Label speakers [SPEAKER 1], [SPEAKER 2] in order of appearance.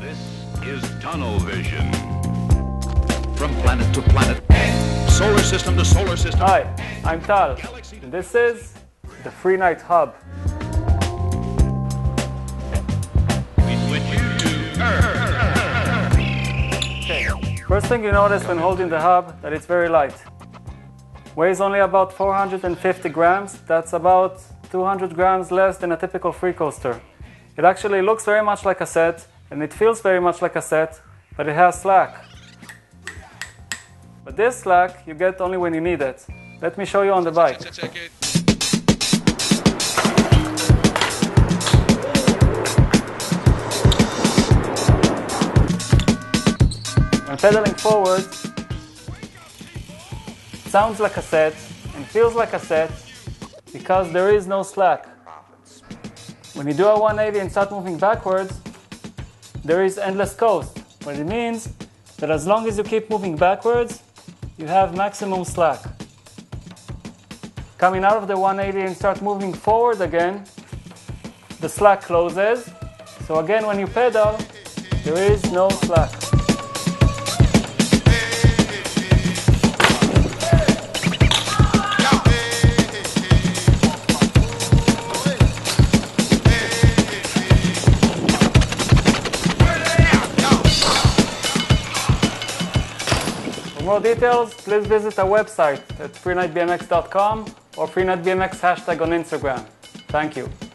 [SPEAKER 1] This is tunnel vision. From planet to planet, solar system to solar system.
[SPEAKER 2] Hi, I'm Tal, and this is the Free Night Hub.
[SPEAKER 1] We switch you to Earth.
[SPEAKER 2] Okay. First thing you notice when holding the hub that it's very light. Weighs only about 450 grams. That's about 200 grams less than a typical free coaster. It actually looks very much like a cassette, and it feels very much like a cassette, but it has slack. But this slack you get only when you need it. Let me show you on the bike. When pedaling forward, sounds like a cassette and feels like a cassette because there is no slack. When you do a 180 and start moving backwards, there is endless coast. What it means that as long as you keep moving backwards, you have maximum slack. Coming out of the 180 and start moving forward again, the slack closes. So again, when you pedal, there is no slack. More details, please visit our website at freenightbmx.com or freenightbmx hashtag on Instagram. Thank you.